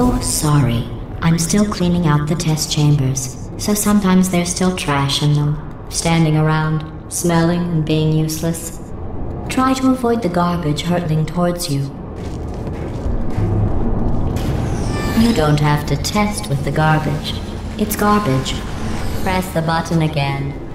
Oh, sorry. I'm still cleaning out the test chambers, so sometimes there's still trash in them, standing around, smelling and being useless. Try to avoid the garbage hurtling towards you. You don't have to test with the garbage. It's garbage. Press the button again.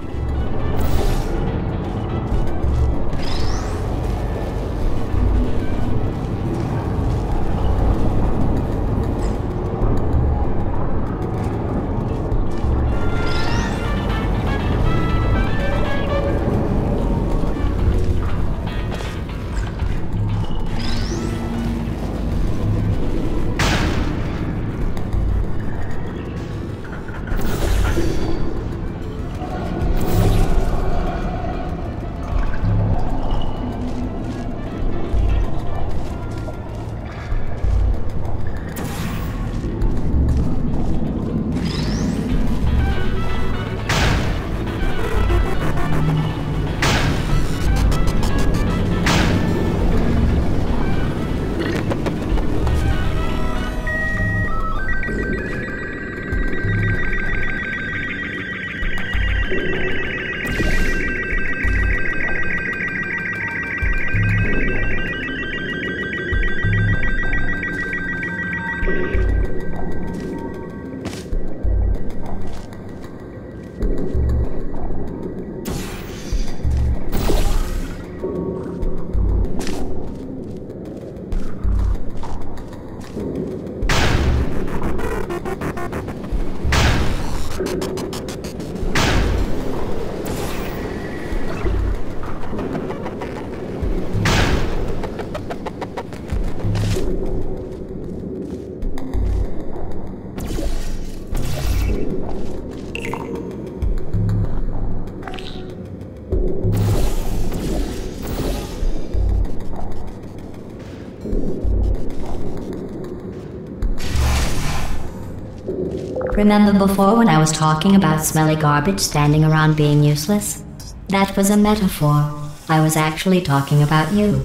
Remember before when I was talking about smelly garbage standing around being useless? That was a metaphor. I was actually talking about you.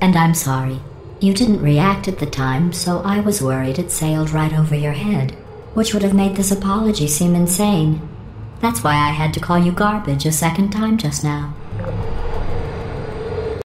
And I'm sorry. You didn't react at the time, so I was worried it sailed right over your head, which would have made this apology seem insane. That's why I had to call you garbage a second time just now.